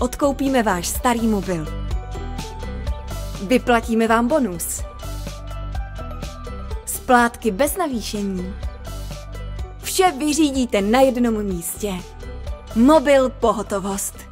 Odkoupíme váš starý mobil. Vyplatíme vám bonus. Splátky bez navýšení. Vše vyřídíte na jednom místě. Mobil pohotovost.